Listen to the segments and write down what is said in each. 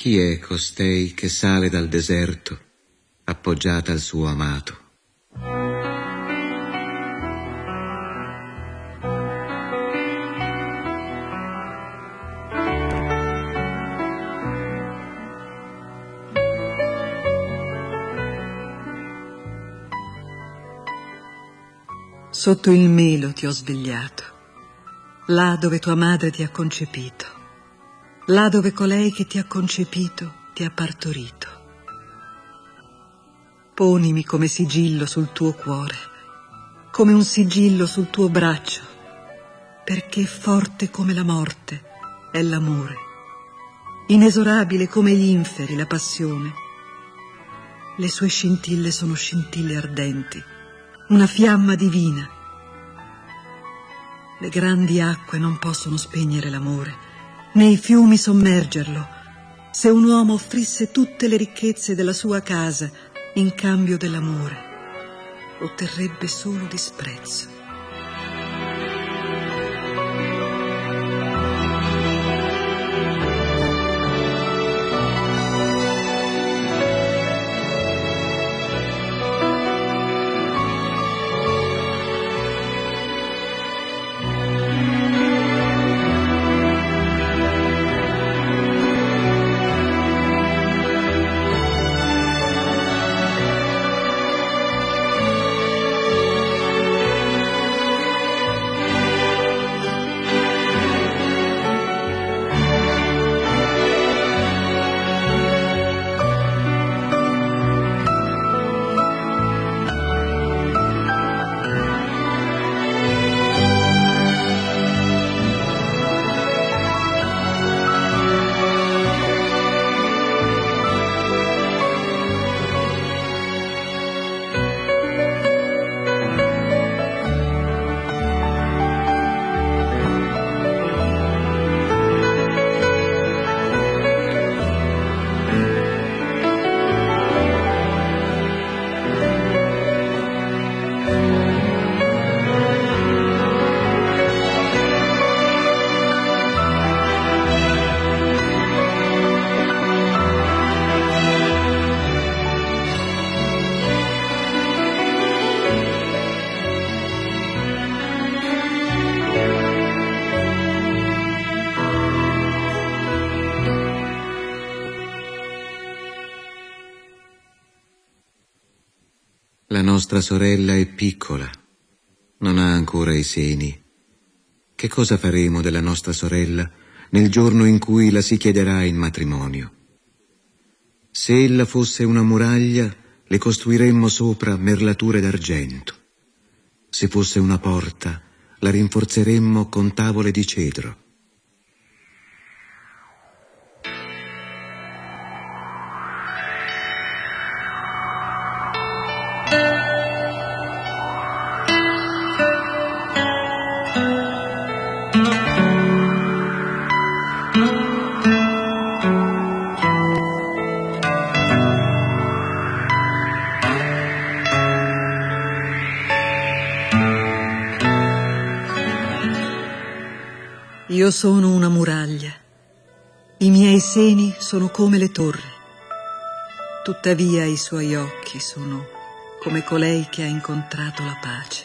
Chi è costei che sale dal deserto, appoggiata al suo amato? Sotto il melo ti ho svegliato, là dove tua madre ti ha concepito, là dove colei che ti ha concepito ti ha partorito. Ponimi come sigillo sul tuo cuore, come un sigillo sul tuo braccio, perché forte come la morte è l'amore, inesorabile come gli inferi la passione. Le sue scintille sono scintille ardenti una fiamma divina. Le grandi acque non possono spegnere l'amore, né i fiumi sommergerlo. Se un uomo offrisse tutte le ricchezze della sua casa in cambio dell'amore, otterrebbe solo disprezzo. La nostra sorella è piccola, non ha ancora i seni. Che cosa faremo della nostra sorella nel giorno in cui la si chiederà in matrimonio? Se ella fosse una muraglia, le costruiremmo sopra merlature d'argento. Se fosse una porta, la rinforzeremmo con tavole di cedro. Io sono una muraglia, i miei seni sono come le torri, tuttavia i suoi occhi sono come colei che ha incontrato la pace.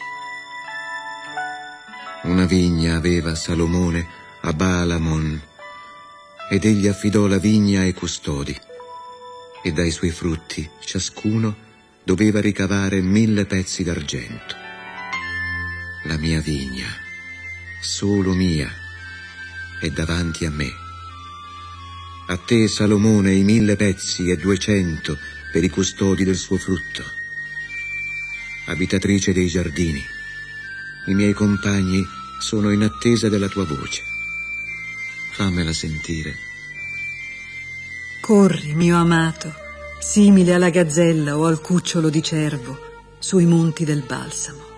Una vigna aveva Salomone a Baalamon ed egli affidò la vigna ai custodi e dai suoi frutti ciascuno doveva ricavare mille pezzi d'argento. La mia vigna, solo mia, è davanti a me. A te, Salomone, i mille pezzi e duecento per i custodi del suo frutto. Abitatrice dei giardini, i miei compagni sono in attesa della tua voce. Fammela sentire. Corri, mio amato, simile alla gazzella o al cucciolo di cervo, sui monti del balsamo.